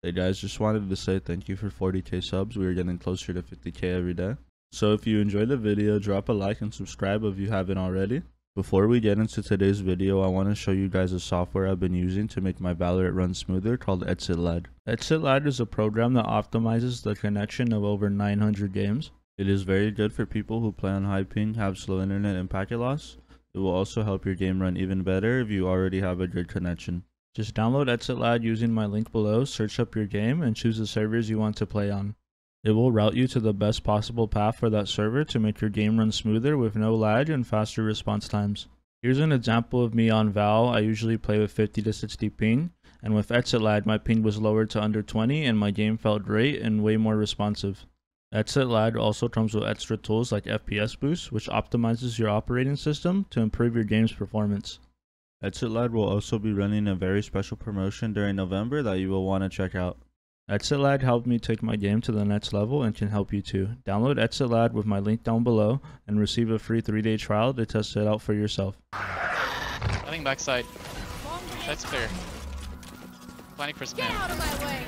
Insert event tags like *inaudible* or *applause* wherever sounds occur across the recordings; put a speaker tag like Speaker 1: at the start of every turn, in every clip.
Speaker 1: Hey guys, just wanted to say thank you for 40k subs. We are getting closer to 50k every day. So if you enjoyed the video, drop a like and subscribe if you haven't already. Before we get into today's video, I want to show you guys a software I've been using to make my Valorant run smoother called ExitLag. ExitLag is a program that optimizes the connection of over 900 games. It is very good for people who play on high ping, have slow internet, and packet loss. It will also help your game run even better if you already have a good connection. Just download ExitLag using my link below, search up your game, and choose the servers you want to play on. It will route you to the best possible path for that server to make your game run smoother with no lag and faster response times. Here's an example of me on Val. I usually play with 50 to 60 ping, and with ExitLag my ping was lowered to under 20 and my game felt great and way more responsive. ExitLag also comes with extra tools like FPS Boost, which optimizes your operating system to improve your game's performance. ExitLag will also be running a very special promotion during November that you will want to check out. ExitLag helped me take my game to the next level and can help you too. Download ExitLag with my link down below and receive a free 3-day trial to test it out for yourself.
Speaker 2: I think backside. That's clear. Planning for
Speaker 3: Get out of my way!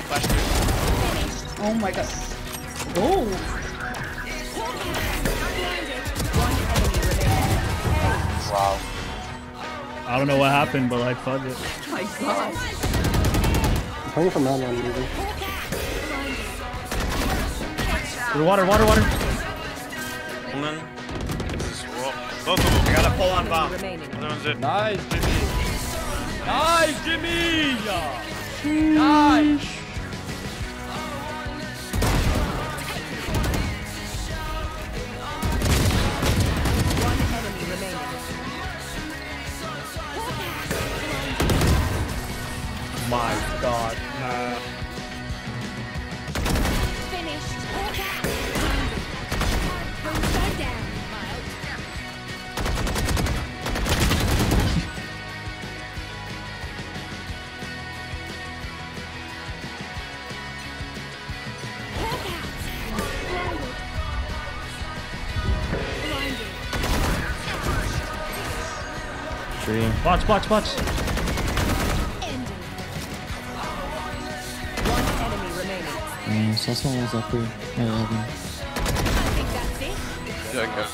Speaker 2: Flash through.
Speaker 4: Oh my god. Oh!
Speaker 5: Wow.
Speaker 1: I don't know what happened, but like fuck it.
Speaker 4: Oh *laughs* my god.
Speaker 5: Playing from that one, even.
Speaker 1: Water, water, water.
Speaker 6: Woman. Both of them. I gotta pull on bomb. Other one's it.
Speaker 7: Nice, Jimmy. Nice, Jimmy. Nice. My God. Nah.
Speaker 3: Finished. Brimstone down.
Speaker 1: Box, box, box.
Speaker 8: Mm, só são uns up here. I love them.
Speaker 3: I think that's it.
Speaker 6: Yeah, okay.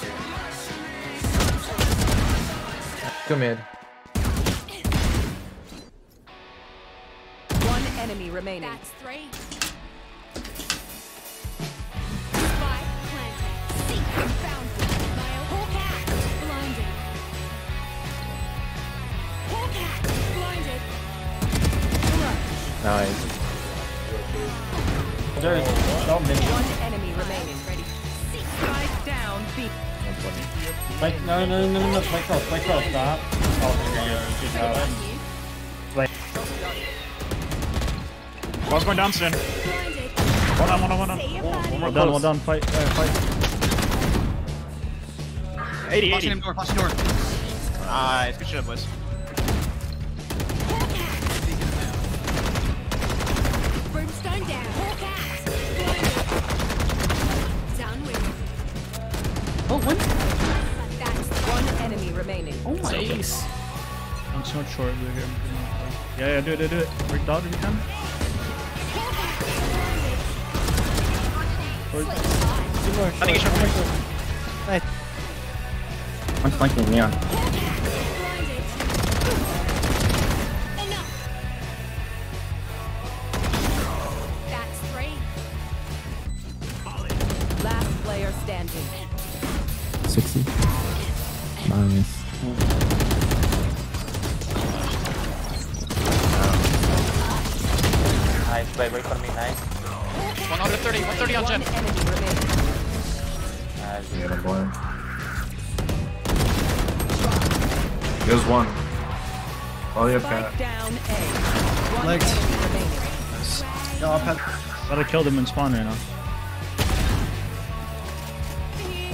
Speaker 7: Go mid.
Speaker 4: One enemy remaining.
Speaker 3: That's three. Spike out. Blinded.
Speaker 7: Nice.
Speaker 4: One enemy remaining. Ready. Spike down. B.
Speaker 8: Spike, no, no, no, no, no, spike cross, spike cross, stop.
Speaker 1: Box going down soon.
Speaker 3: Blinded.
Speaker 1: One on, one on, one on.
Speaker 3: See you, buddy.
Speaker 1: One done, one done. Fight, uh, fight. 80, 80.
Speaker 6: door, flashing door. Nice. Good shit, boys.
Speaker 4: Remaining.
Speaker 8: Oh my Ace.
Speaker 1: I'm so short over here. Yeah, yeah, do it, do it, do it. Break dog if you can.
Speaker 6: I think it's your
Speaker 8: I'm flanking Leon.
Speaker 3: blinded. Enough. That's three.
Speaker 4: Last player standing.
Speaker 8: 60. Nice.
Speaker 5: Nice, wait, wait for me, nice.
Speaker 2: 130, 130 on
Speaker 4: One
Speaker 2: jet.
Speaker 4: enemy remaining.
Speaker 5: Nice.
Speaker 7: Yeah, boy. There's one. Oh, yeah,
Speaker 4: Spike
Speaker 7: cat.
Speaker 4: down
Speaker 1: Legs.
Speaker 4: enemy remaining.
Speaker 1: No, I've had. Gotta kill them in spawn right now.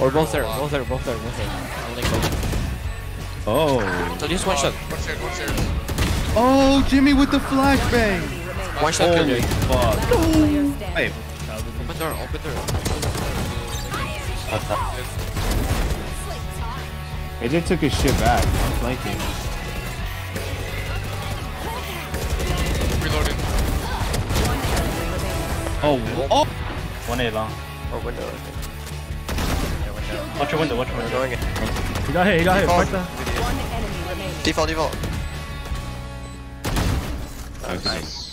Speaker 9: Or both there, both there, both there, both there. I'll link both.
Speaker 1: Oh.
Speaker 9: So just one shot.
Speaker 2: One stairs, one stairs.
Speaker 1: Oh, Jimmy with the flashbang.
Speaker 9: One shot kill
Speaker 1: Holy
Speaker 9: Jay.
Speaker 1: fuck.
Speaker 4: Last player standing.
Speaker 6: Hey.
Speaker 9: Open door, open door.
Speaker 7: AJ took his shit back. I'm flanking.
Speaker 2: Reloaded.
Speaker 10: Oh, oh!
Speaker 11: One A long.
Speaker 12: Or window, I think.
Speaker 11: Watch your window, watch your
Speaker 12: We're
Speaker 11: window.
Speaker 12: going.
Speaker 10: He got hit, he got hit. Oh.
Speaker 13: Default.
Speaker 10: Fight the.
Speaker 14: One enemy remaining.
Speaker 13: Default, default.
Speaker 15: Nice.